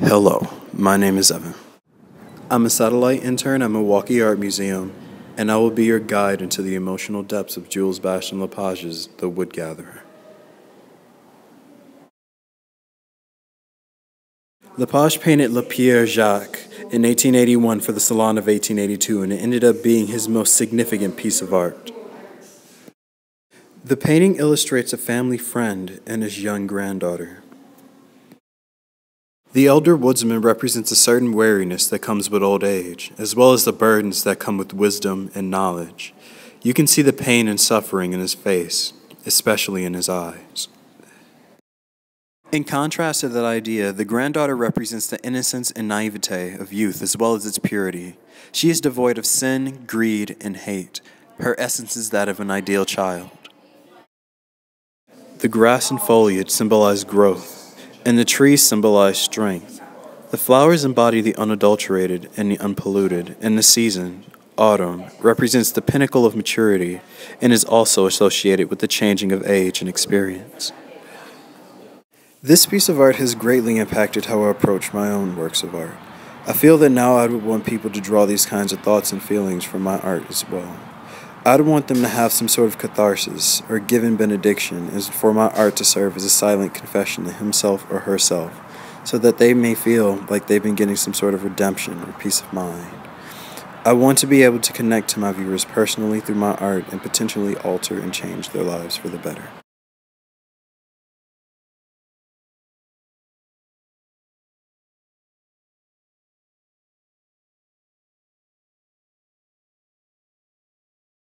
Hello, my name is Evan. I'm a satellite intern at Milwaukee Art Museum, and I will be your guide into the emotional depths of Jules Bastien-Lepage's The Wood Gatherer. Lepage painted Le Père Jacques in 1881 for the Salon of 1882, and it ended up being his most significant piece of art. The painting illustrates a family friend and his young granddaughter. The elder woodsman represents a certain weariness that comes with old age, as well as the burdens that come with wisdom and knowledge. You can see the pain and suffering in his face, especially in his eyes. In contrast to that idea, the granddaughter represents the innocence and naivete of youth as well as its purity. She is devoid of sin, greed, and hate. Her essence is that of an ideal child. The grass and foliage symbolize growth, and the trees symbolize strength. The flowers embody the unadulterated and the unpolluted, and the season, autumn, represents the pinnacle of maturity and is also associated with the changing of age and experience. This piece of art has greatly impacted how I approach my own works of art. I feel that now I would want people to draw these kinds of thoughts and feelings from my art as well. I'd want them to have some sort of catharsis or given benediction and for my art to serve as a silent confession to himself or herself so that they may feel like they've been getting some sort of redemption or peace of mind. I want to be able to connect to my viewers personally through my art and potentially alter and change their lives for the better.